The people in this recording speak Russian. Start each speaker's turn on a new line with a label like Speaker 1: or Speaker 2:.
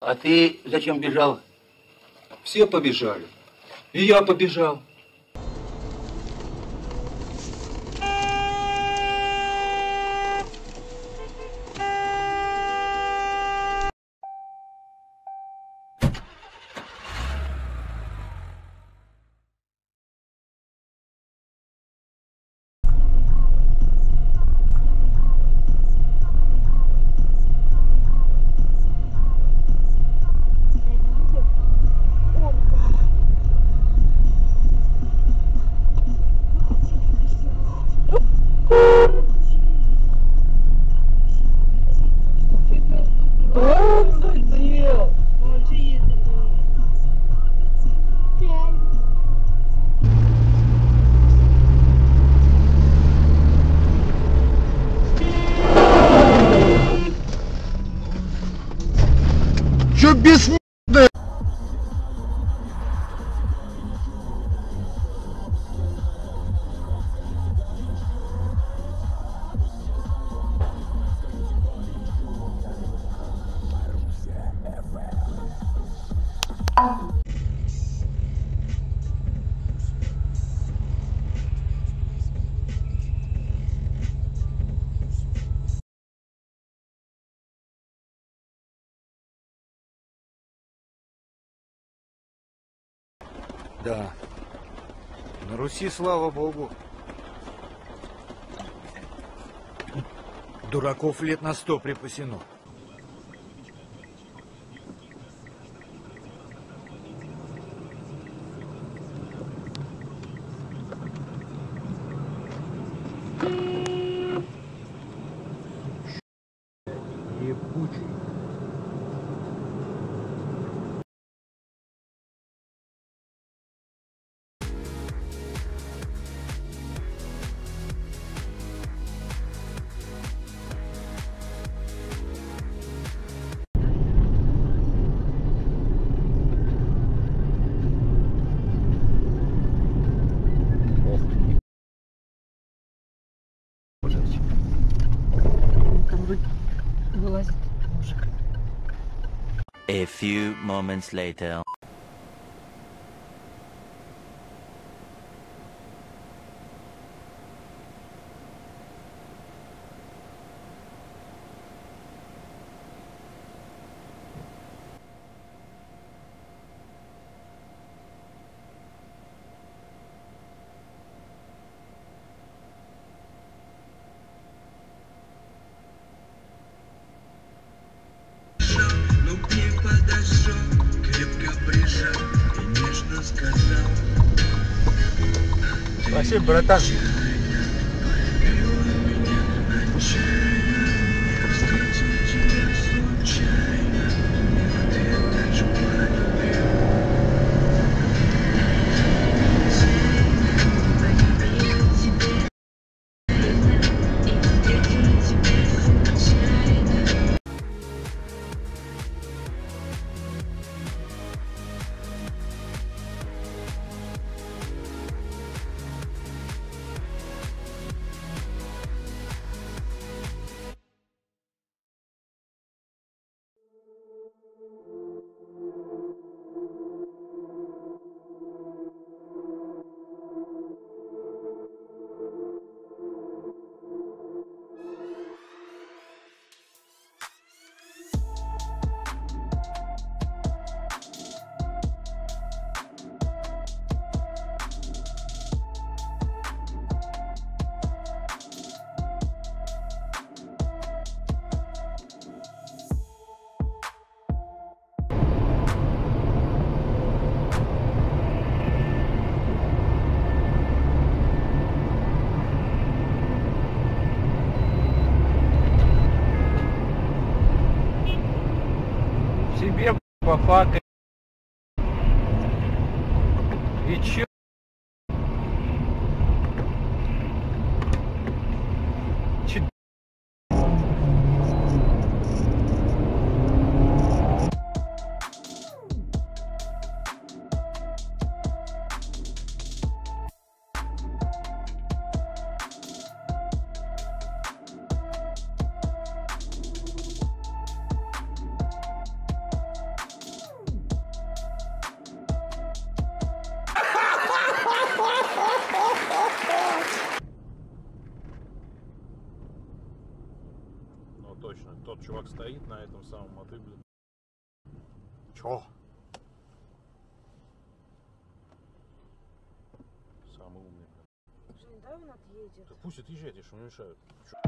Speaker 1: А ты зачем бежал?
Speaker 2: Все побежали. И я побежал.
Speaker 3: Чё без
Speaker 4: Да. На Руси, слава богу. Дураков лет на сто припасено.
Speaker 5: A few moments later.
Speaker 6: Vai
Speaker 4: ser branco. Tá? Пофакать. И чё?
Speaker 7: Чувак стоит на этом самом, а ты, блин... Чё? Самый умный, блин.
Speaker 8: Он отъедет?
Speaker 7: Да пусть отъезжает, я что, не мешаю. Чё?